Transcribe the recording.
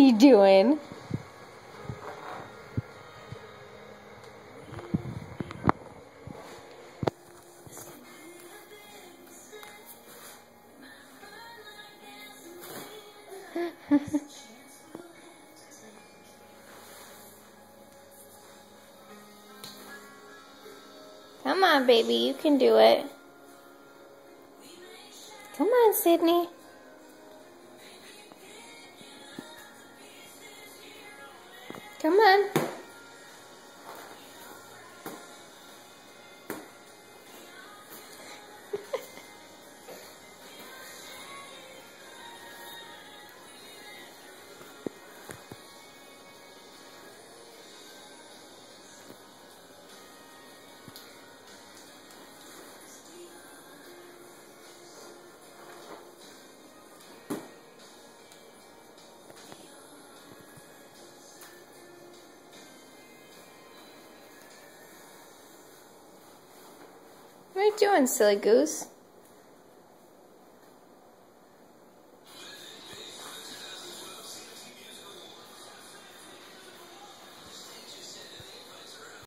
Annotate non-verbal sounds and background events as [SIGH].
you doing? [LAUGHS] Come on, baby, you can do it. Come on, Sydney. Come on. What are you doing, silly goose?